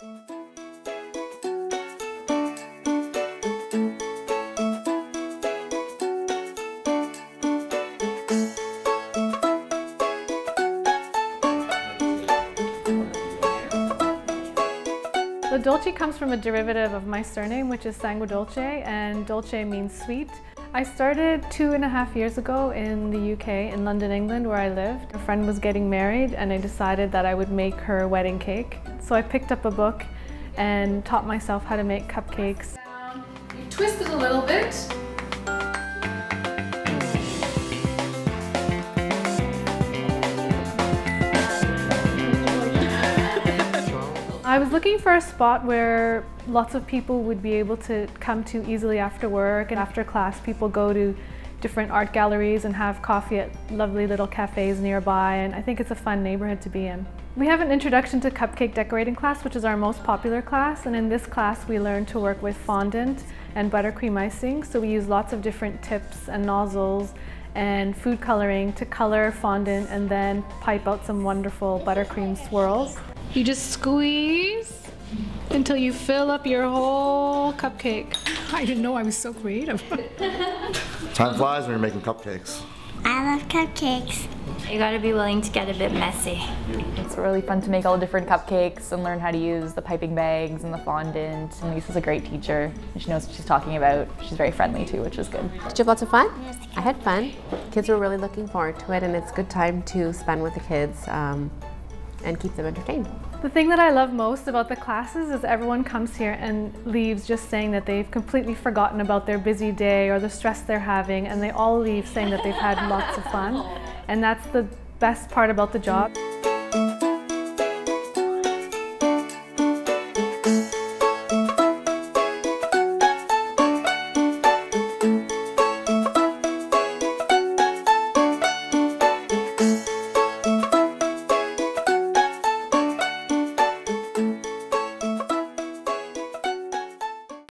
Le Dolci comes from a derivative of my surname, which is Sanguidolce, and Dolce means sweet. I started two and a half years ago in the UK, in London, England, where I lived. A friend was getting married and I decided that I would make her wedding cake. So I picked up a book and taught myself how to make cupcakes. You twist it a little bit I was looking for a spot where lots of people would be able to come to easily after work and after class people go to different art galleries and have coffee at lovely little cafes nearby and I think it's a fun neighborhood to be in. We have an introduction to cupcake decorating class which is our most popular class and in this class we learn to work with fondant and buttercream icing so we use lots of different tips and nozzles and food coloring to color fondant and then pipe out some wonderful buttercream swirls. You just squeeze until you fill up your whole cupcake. I didn't know I was so creative. Time flies when you're making cupcakes. I love cupcakes. You gotta be willing to get a bit messy. It's really fun to make all different cupcakes and learn how to use the piping bags and the fondant. And Lisa's a great teacher. She knows what she's talking about. She's very friendly too, which is good. Did you have lots of fun? I had fun. Kids were really looking forward to it and it's a good time to spend with the kids um, and keep them entertained. The thing that I love most about the classes is everyone comes here and leaves just saying that they've completely forgotten about their busy day or the stress they're having and they all leave saying that they've had lots of fun and that's the best part about the job.